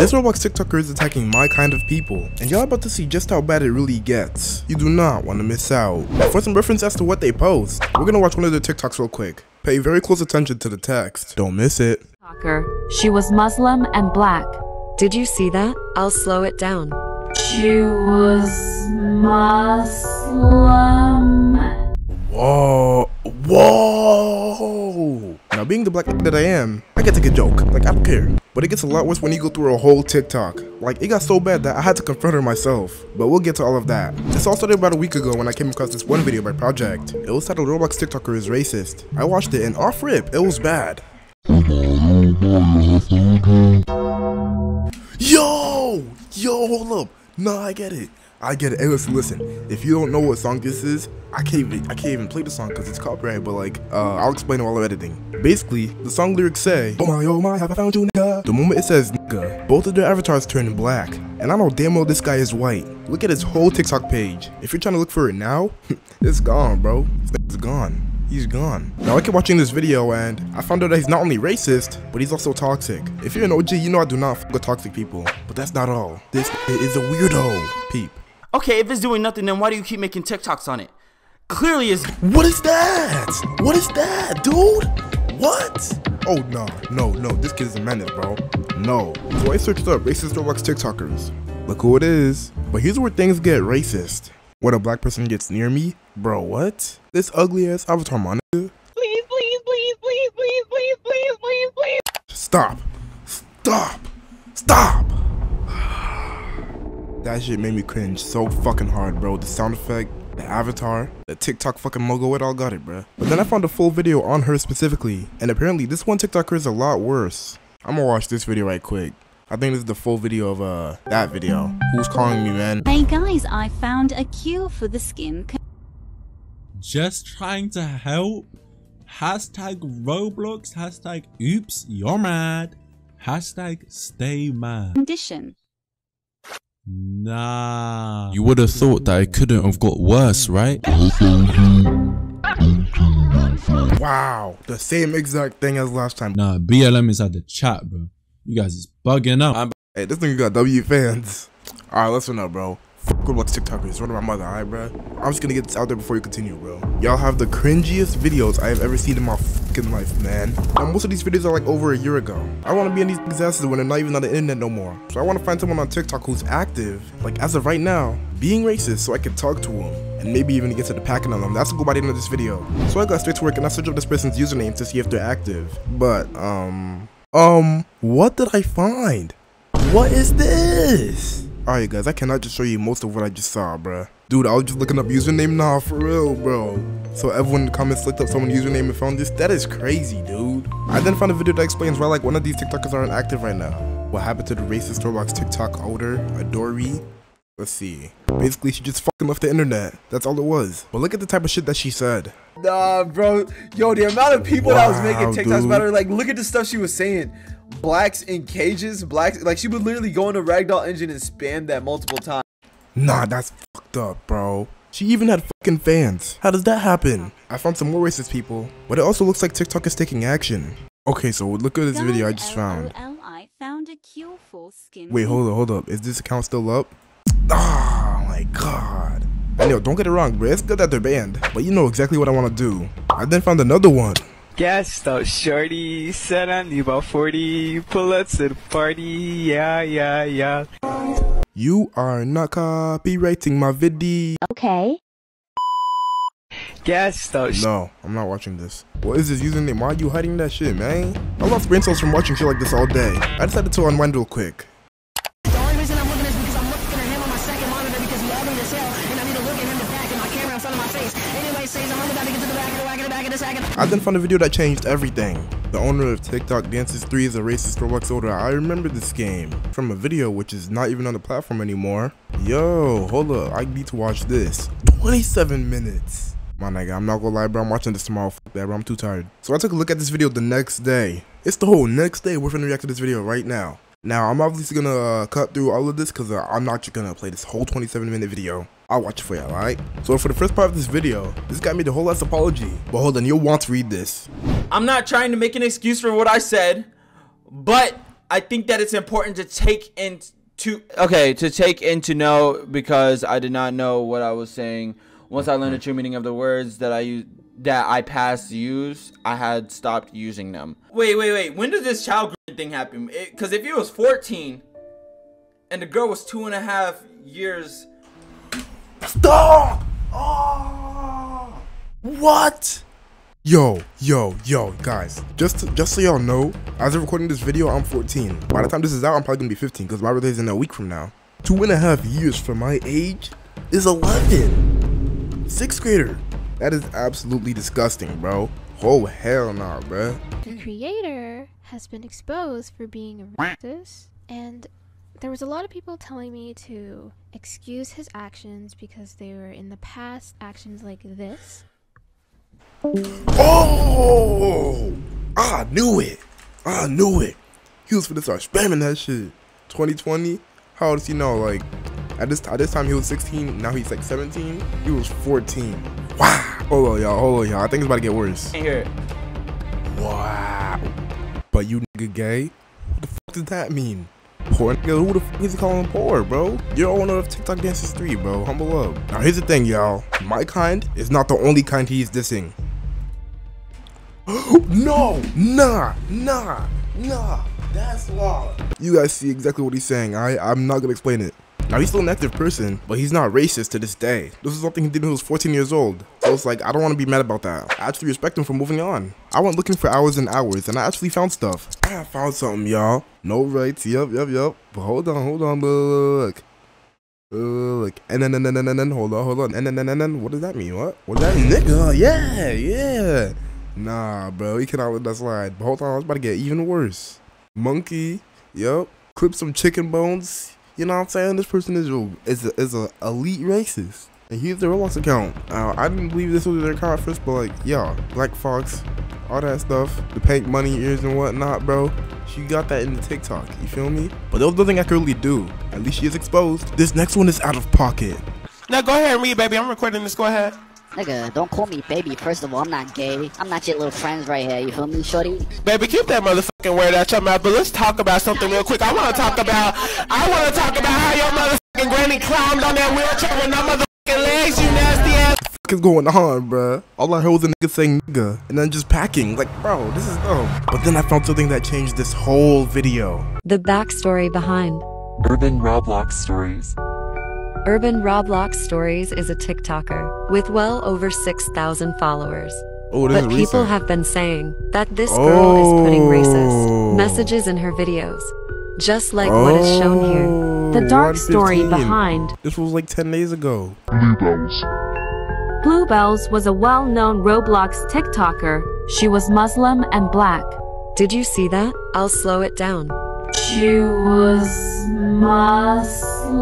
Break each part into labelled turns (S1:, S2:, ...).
S1: This Roblox TikToker is attacking my kind of people, and y'all about to see just how bad it really gets. You do not want to miss out. For some reference as to what they post, we're gonna watch one of their TikToks real quick. Pay very close attention to the text. Don't miss it.
S2: She was Muslim and black.
S3: Did you see that? I'll slow it down.
S2: She was Muslim.
S1: Whoa, whoa! Now being the black that I am, I get to get joke. Like I don't care. But it gets a lot worse when you go through a whole TikTok. Like it got so bad that I had to confront her myself. But we'll get to all of that. This all started about a week ago when I came across this one video by Project. It was titled Roblox TikToker is racist. I watched it and off rip, it was bad. Yo! Yo, hold up. Nah, I get it. I get it. Hey, listen, listen. If you don't know what song this is, I can't even I can't even play the song because it's copyright. But like, uh, I'll explain it while I'm editing. Basically, the song lyrics say, "Oh my, oh my, have I found you, nigga?" The moment it says "nigga," both of their avatars turn black, and I know damn well this guy is white. Look at his whole TikTok page. If you're trying to look for it now, it's gone, bro. It's gone. He's gone. Now I kept watching this video and I found out that he's not only racist, but he's also toxic. If you're an OG, you know I do not fuck with toxic people. But that's not all. This is a weirdo. Peep.
S4: Okay, if it's doing nothing, then why do you keep making TikToks on it? Clearly it's
S1: What is that? What is that, dude? What? Oh no, no, no. This kid is a menace, bro. No. So I searched up racist Roblox TikTokers. Look who it is. But here's where things get racist. When a black person gets near me, bro, what? This ugly ass avatar monitor.
S5: Please, please, please, please, please, please, please, please, please.
S1: Stop. Stop. Stop. That shit made me cringe so fucking hard, bro. The sound effect, the avatar, the TikTok fucking logo, it all got it, bro. But then I found a full video on her specifically, and apparently this one TikToker is a lot worse. I'm gonna watch this video right quick. I think this is the full video of uh that video. Who's calling me, man?
S6: Hey guys, I found a cure for the skin
S7: Just trying to help. Hashtag Roblox. Hashtag oops, you're mad. Hashtag stay mad.
S6: condition.
S7: Nah. You would have thought that it couldn't have got worse, right?
S1: Wow, the same exact thing as last time.
S7: Nah, BLM is at the chat, bro. You guys is bugging out.
S1: Hey, this nigga got W fans. Alright, listen up, bro. Fuck what TikTokers. Run to my mother, alright, bro? I'm just gonna get this out there before you continue, bro. Y'all have the cringiest videos I have ever seen in my fucking life, man. Now, most of these videos are like over a year ago. I wanna be in these disasters when they're not even on the internet no more. So I wanna find someone on TikTok who's active, like as of right now, being racist so I can talk to him. And maybe even get to the packing on them. That's a go by the end of this video. So I got straight to work and I searched up this person's username to see if they're active. But, um, um, what did I find? What is this? Alright guys, I cannot just show you most of what I just saw, bruh. Dude, I was just looking up username now, for real, bro. So everyone in the comments looked up someone's username and found this? That is crazy, dude. I then found a video that explains why like one of these TikTokers aren't active right now. What happened to the racist Roblox TikTok owner, Adoree? Let's see. Basically, she just fucking left the internet. That's all it was. But look at the type of shit that she said.
S8: Nah, bro. Yo, the amount of people that was making TikToks
S1: dude.
S8: about her, like, look at the stuff she was saying. Blacks in cages, blacks, like, she would literally go into Ragdoll Engine and spam that multiple times.
S1: Nah, that's fucked up, bro. She even had fucking fans. How does that happen? I found some more racist people, but it also looks like TikTok is taking action. Okay, so look at this video I just found.
S6: LOL, I found a cure for skin.
S1: Wait, hold up, hold up. Is this account still up? Oh my god. I know, don't get it wrong, bro. It's good that they're banned, but you know exactly what I want to do. I then found another one.
S9: Gassed out shorty, said I need about 40, pull up to the party, yeah, yeah, yeah.
S1: You are not copywriting my video.
S6: Okay.
S9: Gassed out
S1: No, I'm not watching this. What is this username? Why are you hiding that shit, man? I lost brain cells from watching shit like this all day. I decided to unwind real quick.
S5: I
S1: then found a video that changed everything. The owner of TikTok Dances 3 is a racist Roblox owner. I remember this game from a video which is not even on the platform anymore. Yo, hold up. I need to watch this. 27 minutes. My nigga, I'm not gonna lie, bro. I'm watching this tomorrow. Fuck that, bro. I'm too tired. So I took a look at this video the next day. It's the whole next day. We're gonna react to this video right now. Now, I'm obviously gonna uh, cut through all of this because uh, I'm not just gonna play this whole 27 minute video. I'll watch it for you, alright? So for the first part of this video, this guy made a whole ass apology. But hold on, you'll want to read this.
S4: I'm not trying to make an excuse for what I said, but I think that it's important to take into okay to take into know because I did not know what I was saying. Once I learned the true meaning of the words that I use that I past use, I had stopped using them. Wait, wait, wait. When did this child thing happen? Because if he was 14 and the girl was two and a half years,
S1: Stop! Oh, what? Yo, yo, yo, guys. Just to, just so y'all know, as of recording this video, I'm 14. By the time this is out, I'm probably gonna be 15 because my birthday is in a week from now. Two and a half years from my age is 11. Sixth grader. That is absolutely disgusting, bro. Oh hell nah, bruh.
S10: The creator has been exposed for being a racist, and there was a lot of people telling me to excuse his actions because they were in the past actions like this.
S1: Oh! I knew it. I knew it. He was finna start spamming that shit. 2020. How old is he now? Like at this at this time he was 16. Now he's like 17. He was 14. Wow. Hold on, y'all. Hold on, y'all. I think it's about to get worse.
S4: can't hear it.
S1: Wow. But you nigga gay? What the fuck does that mean? Poor nigga, who the fuck is he calling poor, bro? You're one of TikTok Dances 3, bro. Humble up. Now here's the thing, y'all. My kind is not the only kind he's dissing. no! Nah! Nah! Nah! That's law. You guys see exactly what he's saying, I I'm not gonna explain it. Now he's still an active person, but he's not racist to this day. This is something he did when he was 14 years old. So it's like I don't want to be mad about that. I actually respect him for moving on. I went looking for hours and hours, and I actually found stuff. I found something, y'all. No rights. Yup, yup, yup. But hold on, hold on. Look. Look. And then, and then, and then, then, hold on, hold on. And then, and then, then, what does that mean? What? What does that mean? Nigga, yeah, yeah. Nah, bro, he cannot let that slide. But hold on, it's about to get even worse. Monkey, yup. Clip some chicken bones. You know what I'm saying? This person is a is a, is a elite racist. And here's their Roblox account. Uh, I didn't believe this was their account at first, but like, yeah, Black Fox, all that stuff, the pink money ears and whatnot, bro. She got that in the TikTok. You feel me? But there was nothing I could really do. At least she is exposed. This next one is out of pocket.
S11: Now go ahead and read, baby. I'm recording this. Go ahead.
S12: Nigga, don't call me baby. First of all, I'm not gay. I'm not your little friends right here. You feel me, shorty?
S11: Baby, keep that motherfucking word out your mouth. But let's talk about something real quick. I want to talk about. I want to talk about how your motherfucking granny climbed on that wheelchair with no motherfucking legs. You nasty ass.
S1: What is going on, bruh? All I heard was a nigga saying nigga and then just packing. Like, bro, this is dumb. But then I found something that changed this whole video.
S3: The backstory behind
S13: Urban Roblox Stories.
S3: Urban Roblox Stories is a TikToker with well over 6,000 followers.
S1: Oh, this
S3: but
S1: is
S3: people
S1: recent.
S3: have been saying that this girl is putting
S1: Oh.
S3: racist messages in her videos. Just like what is shown here.
S2: Oh, the dark story behind
S1: This was like 10 days ago.
S2: Bluebells was a well-known Roblox TikToker. She was Muslim and black.
S3: Did you see that? I'll slow it down.
S2: She was Muslim.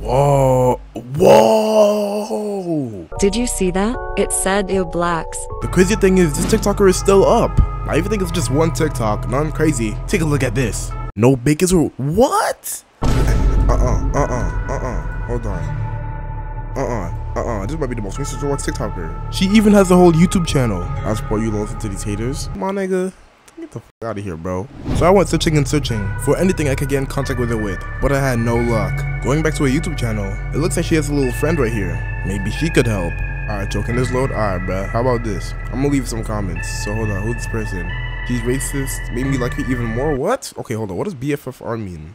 S1: Whoa. Whoa.
S3: Did you see that? It said ew blacks.
S1: The crazy thing is, this TikToker is still up. I even think it's just one TikTok. Nothing crazy. Take a look at this. No bakers or what? Uh uh uh uh uh uh. Hold on. Uh uh uh uh. This might be the most recent Roblox TikToker. She even has a whole YouTube channel. I support you listen to these haters. Come on, nigga. Get the f out of here, bro. So I went searching and searching for anything I could get in contact with her with, but I had no luck. Going back to her YouTube channel, it looks like she has a little friend right here. Maybe she could help. Alright, can this load? Alright, bruh. How about this? I'm gonna leave some comments. So hold on, who's this person? She's racist. Made me like her even more. What? Okay, hold on. What does BFFR mean?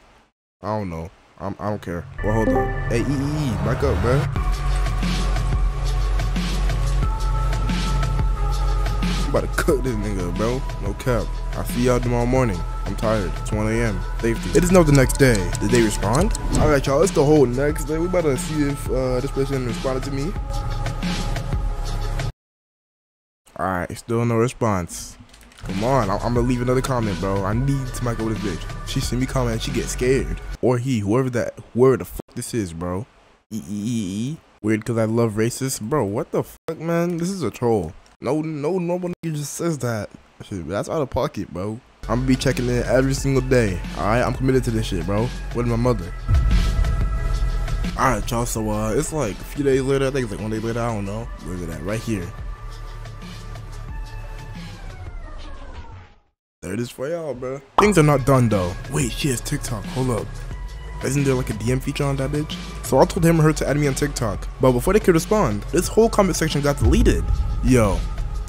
S1: I don't know. I'm, I don't care. Well, hold on. Hey, EEE, back up, bruh. About to cook this nigga, bro. No cap. I'll see y'all tomorrow morning. I'm tired. It's 1 a.m. Safety. It is now the next day. Did they respond? Alright, y'all. It's the whole next day. We about to see if uh, this person responded to me. Alright, still no response. Come on, I'm, gonna leave another comment, bro. I need to mic over this bitch. She see me comment, she get scared. Or he, whoever that, whoever the fuck this is, bro. E E E E. Weird because I love racists, bro. What the fuck, man? This is a troll. No, no, normal nigga just says that. Shit, that's out of pocket, bro. I'm gonna be checking in every single day. Alright, I'm committed to this shit, bro. With my mother. Alright, y'all. So uh, it's like a few days later. I think it's like one day later. I don't know. It at? Right here. There it is for y'all, bro. Things are not done though. Wait, she has TikTok. Hold up. Isn't there like a DM feature on that bitch? So I told him or her to add me on TikTok. But before they could respond, this whole comment section got deleted. Yo,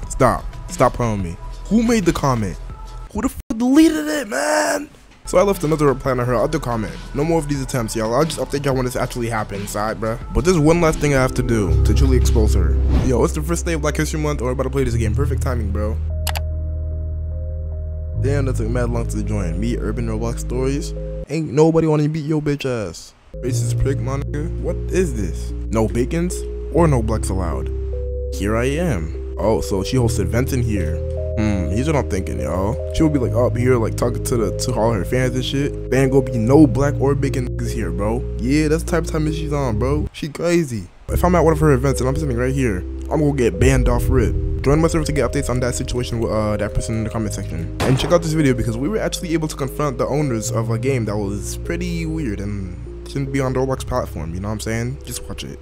S1: stop. Stop playing me. Who made the comment? Who the f deleted it, man? So I left another reply on her other comment. No more of these attempts, y'all. I'll just update y'all when this actually happens, alright, bruh? But there's one last thing I have to do to truly expose her. Yo, it's the first day of Black History Month, and we're about to play this game. Perfect timing, bro. Damn, that took mad long to join. Me, Urban Roblox Stories. Ain't nobody wanna beat your bitch ass. Racist prick, my nigga. What is this? No bacons or no blacks allowed. Here I am. Oh, so she hosted events in here. Hmm, here's what I'm thinking, y'all. She will be like up here, like talking to the to all her fans and shit. There ain't gonna be no black or bacon niggas here, bro. Yeah, that's the type of time she's on, bro. She crazy. If I'm at one of her events and I'm sitting right here, I'm gonna get banned off rip. Join my server to get updates on that situation with uh, that person in the comment section. And check out this video because we were actually able to confront the owners of a game that was pretty weird and shouldn't be on the Roblox platform, you know what I'm saying? Just watch it.